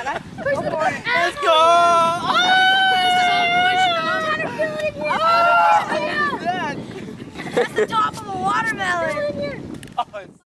Can I? Go for it. Let's go! Oh! oh! oh that's the top of a watermelon.